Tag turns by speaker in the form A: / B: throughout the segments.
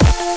A: Bye.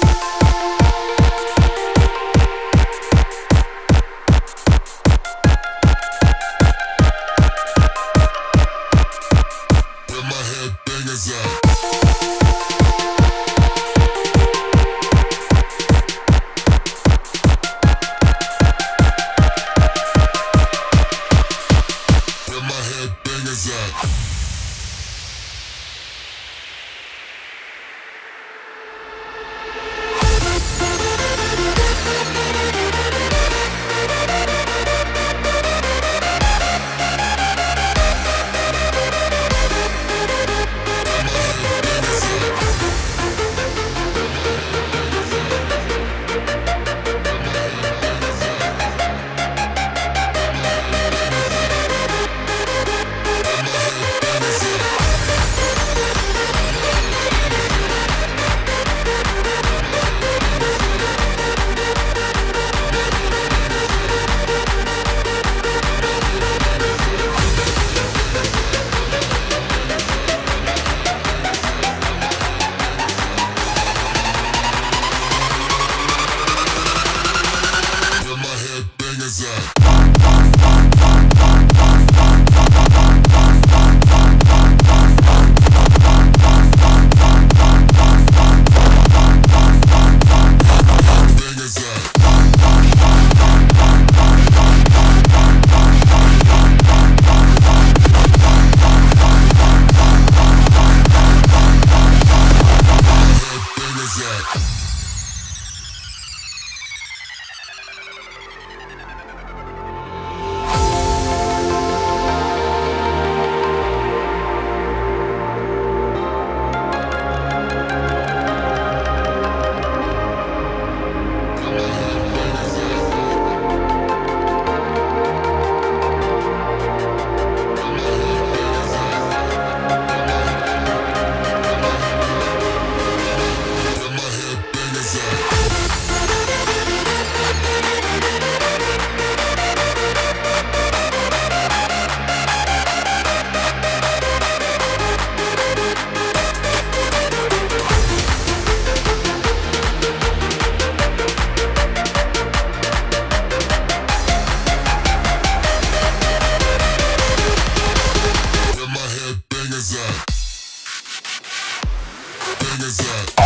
A: niggas up.